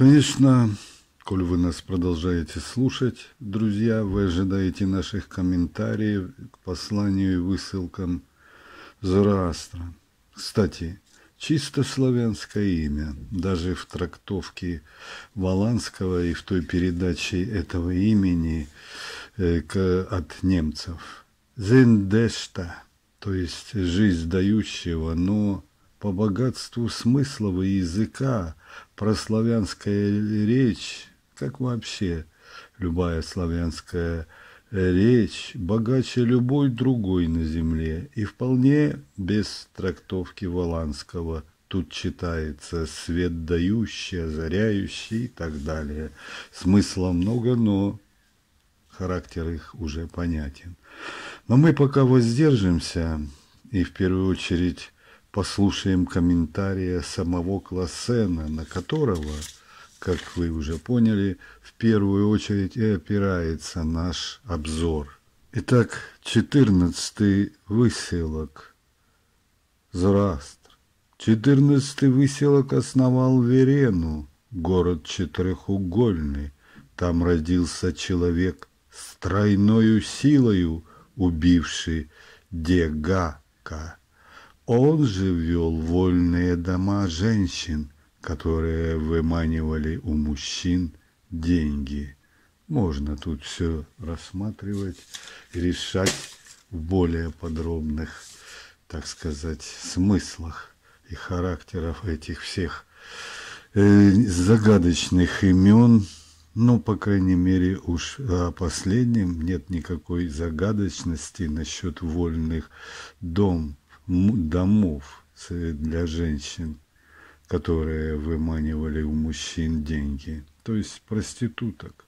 Конечно, коль вы нас продолжаете слушать, друзья, вы ожидаете наших комментариев к посланию и высылкам Зороастра. Кстати, чисто славянское имя, даже в трактовке Воланского и в той передаче этого имени э, от немцев. Зендешта, то есть жизнь дающего, но по богатству смыслов и языка прославянская речь, как вообще любая славянская речь, богаче любой другой на земле и вполне без трактовки Воланского. Тут читается свет дающий, озаряющий и так далее. Смысла много, но характер их уже понятен. Но мы пока воздержимся и в первую очередь послушаем комментария самого Классена, на которого, как вы уже поняли, в первую очередь и опирается наш обзор. Итак, четырнадцатый выселок. Зороастр. Четырнадцатый выселок основал Верену, город четырехугольный. Там родился человек с тройною силою, убивший Дегака. Он же вел вольные дома женщин, которые выманивали у мужчин деньги. Можно тут все рассматривать решать в более подробных, так сказать, смыслах и характеров этих всех э, загадочных имен, ну, по крайней мере, уж о последнем нет никакой загадочности насчет вольных дом домов для женщин, которые выманивали у мужчин деньги, то есть проституток.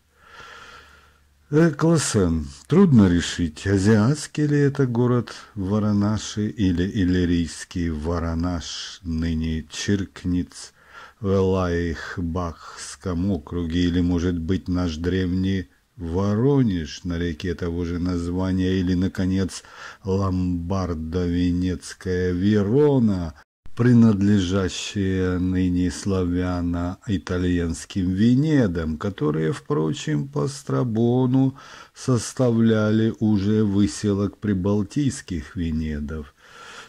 Э, Классен. Трудно решить, азиатский ли это город Варанаши или иллирийский Варанаш, ныне Чиркниц, в Элайхбахском округе, или, может быть, наш древний Воронеж на реке того же названия или, наконец, Ломбардо-Венецкая Верона, принадлежащая ныне славяно-итальянским Венедам, которые, впрочем, по Страбону составляли уже выселок прибалтийских Венедов.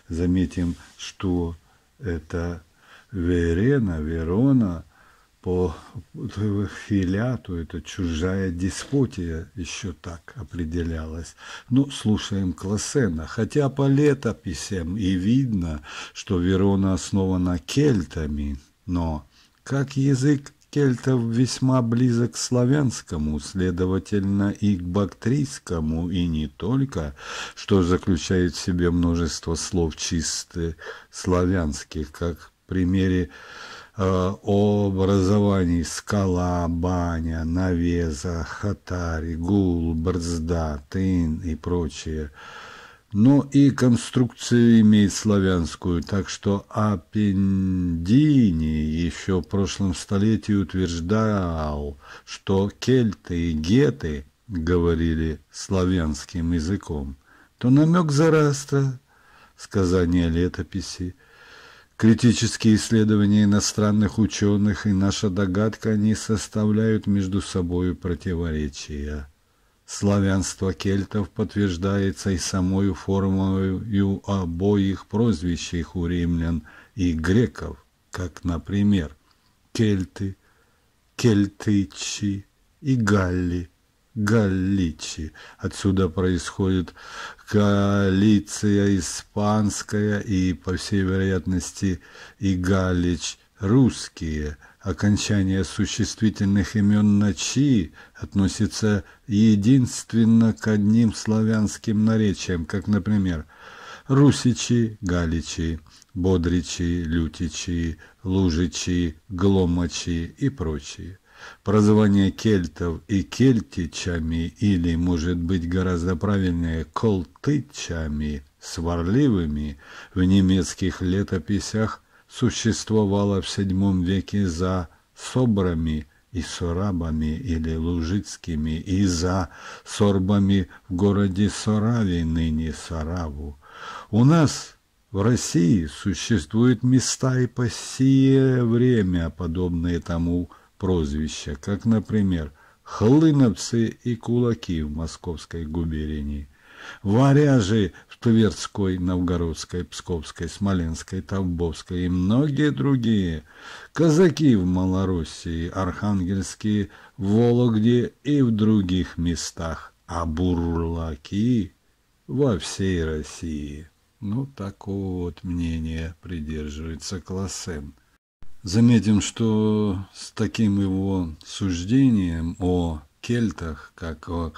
Заметим, что это Верена, Верона – по филяту, это чужая деспотия еще так определялась. Ну, слушаем Классена, хотя по летописям и видно, что Верона основана кельтами, но как язык кельтов весьма близок к славянскому, следовательно, и к бактрийскому, и не только, что заключает в себе множество слов чисто славянских, как в примере Э, о образовании скала, баня, навеза, хатари, гул, борзда, тын и прочее. Но и конструкцию имеет славянскую, так что Апендини еще в прошлом столетии утверждал, что кельты и геты говорили славянским языком. То намек зараста, сказание летописи, Критические исследования иностранных ученых и наша догадка они составляют между собой противоречия. Славянство кельтов подтверждается и самой формою обоих прозвищ у римлян и греков, как, например, кельты, кельтычи и галли, галличи. Отсюда происходит коалиция испанская и, по всей вероятности, и галич русские. Окончание существительных имен «ночи» относится единственно к одним славянским наречиям, как, например, русичи, галичи, бодричи, лютичи, лужичи, гломачи и прочие. Прозвание кельтов и кельтичами, или, может быть, гораздо правильнее, колтычами, сварливыми, в немецких летописях существовало в VII веке за собрами и сорабами или лужицкими, и за сорбами в городе Сораве, ныне Сараву. У нас в России существуют места и по сие время, подобные тому прозвища, как, например, хлыновцы и кулаки в Московской губернии, варяжи в Тверской, Новгородской, Псковской, Смоленской, Тамбовской и многие другие, казаки в Малороссии, Архангельские, Вологде и в других местах, а бурлаки во всей России. Ну, такого вот мнения придерживается Классен. Заметим, что с таким его суждением о кельтах, как о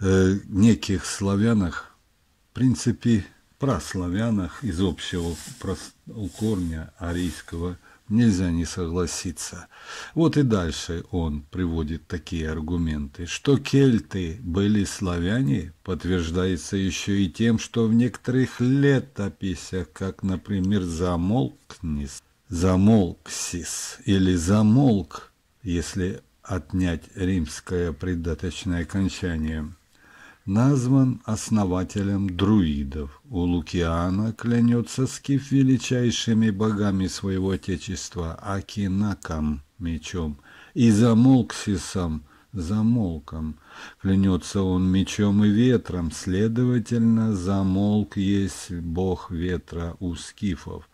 э, неких славянах, в принципе, прославянах из общего корня арийского нельзя не согласиться. Вот и дальше он приводит такие аргументы, что кельты были славяне, подтверждается еще и тем, что в некоторых летописях, как, например, Замолкнис, замолксис или замолк, если отнять римское придаточное окончание, назван основателем друидов. У Лукиана клянется скиф величайшими богами своего отечества Акинаком мечом и замолксисом замолком. Клянется он мечом и ветром, следовательно, замолк есть бог ветра у скифов.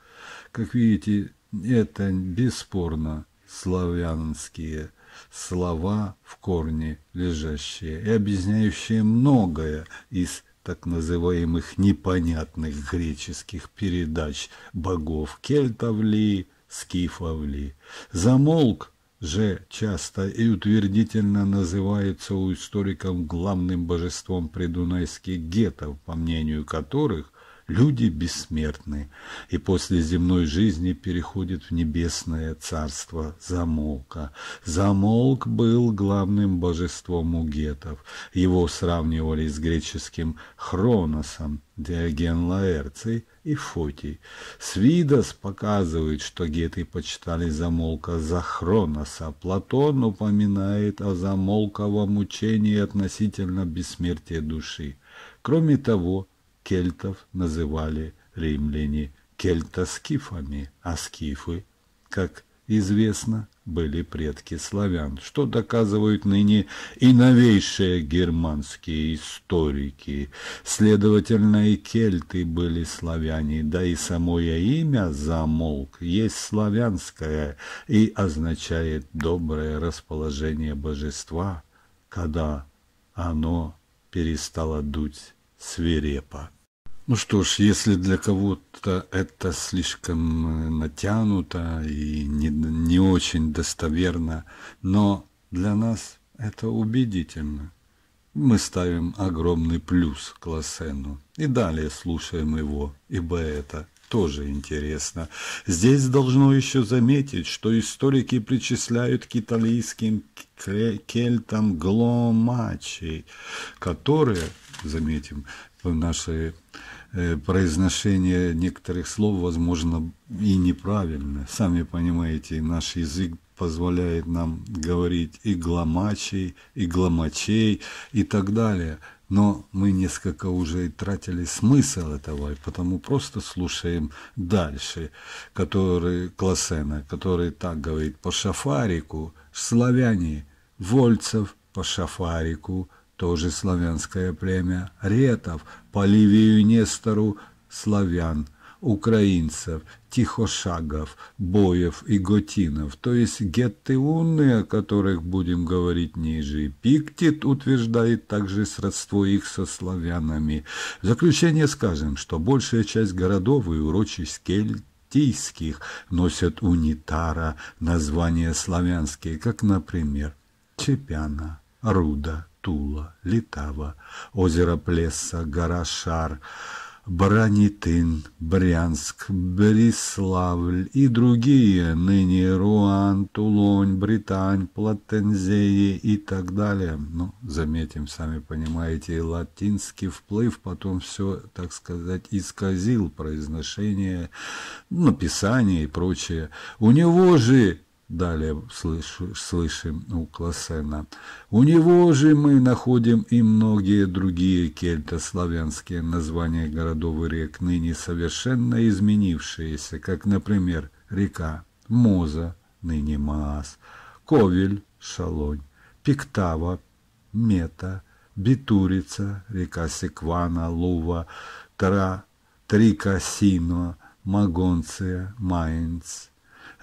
Как видите, это бесспорно славянские слова в корне лежащие и объясняющие многое из так называемых непонятных греческих передач богов кельтов ли, скифов ли. Замолк же часто и утвердительно называется у историков главным божеством придунайских гетов, по мнению которых Люди бессмертны и после земной жизни переходят в небесное царство Замолка. Замолк был главным божеством у гетов. Его сравнивали с греческим Хроносом, Диоген Лаэрций и Фотий. Свидос показывает, что геты почитали Замолка за Хроноса. Платон упоминает о Замолковом учении относительно бессмертия души. Кроме того, кельтов называли римляне кельтоскифами, а скифы, как известно, были предки славян, что доказывают ныне и новейшие германские историки. Следовательно, и кельты были славяне, да и самое имя «замолк» есть славянское и означает доброе расположение божества, когда оно перестало дуть свирепо. Ну что ж, если для кого-то это слишком э, натянуто и не, не очень достоверно, но для нас это убедительно. Мы ставим огромный плюс к Лосену и далее слушаем его, ибо это тоже интересно. Здесь должно еще заметить, что историки причисляют к итальянским кельтам гломачей, которые, заметим, наше э, произношение некоторых слов, возможно, и неправильно. Сами понимаете, наш язык позволяет нам говорить и гломачей, и гломачей, и так далее. Но мы несколько уже тратили смысл этого, и потому просто слушаем дальше, который Классена, который так говорит, по шафарику, славяне, вольцев по шафарику, тоже славянское племя, ретов, по Ливию Нестору, славян, украинцев, тихошагов, боев и готинов, то есть геттеуны, о которых будем говорить ниже. Пиктит утверждает также сродство их со славянами. В заключение скажем, что большая часть городов и урочищ кельтийских носят унитара названия славянские, как, например, Чепяна, Руда, Тула, Литава, озеро Плеса, гора Шар, Бранитын, Брянск, Бериславль и другие, ныне Руан, Тулонь, Британь, Платензеи и так далее. Ну, заметим, сами понимаете, латинский вплыв потом все, так сказать, исказил произношение, написание и прочее. У него же Далее слышу, слышим у Классена. У него же мы находим и многие другие кельтославянские названия городов и рек, ныне совершенно изменившиеся, как, например, река Моза, ныне Маас, Ковель, Шалонь, Пиктава, Мета, Битурица, река Секвана, Лува, Тра, Трикасино, Магонция, Майнц,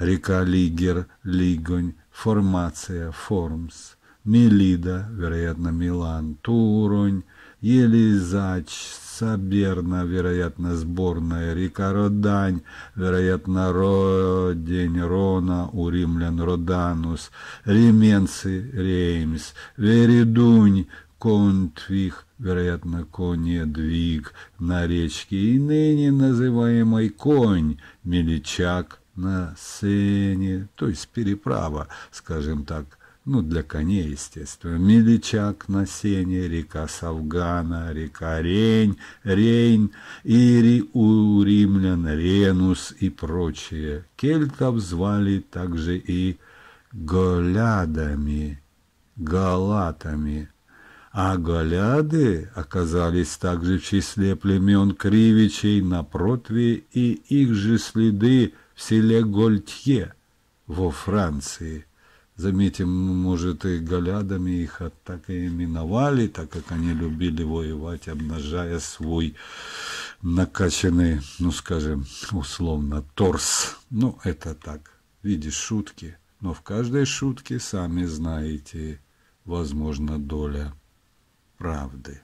река Лигер, Лигонь, Формация, Формс, Мелида, вероятно, Милан, Туронь, Елизач, Саберна, вероятно, сборная, река Родань, вероятно, Родень, Рона, у римлян Роданус, Ременцы, Реймс, Веридунь, Контвих, вероятно, конедвиг на речке, и ныне называемый конь, Меличак на сене, то есть переправа, скажем так, ну, для коней, естественно. Меличак на сене, река Савгана, река Рень, Рейн, Ири у римлян, Ренус и прочие. Кельтов звали также и голядами, галатами, а голяды оказались также в числе племен Кривичей на Протве, и их же следы в селе Гольтье во Франции. Заметим, может, и голядами их так и именовали, так как они любили воевать, обнажая свой накачанный, ну, скажем, условно, торс. Ну, это так, видишь, шутки. Но в каждой шутке, сами знаете, возможно, доля правды.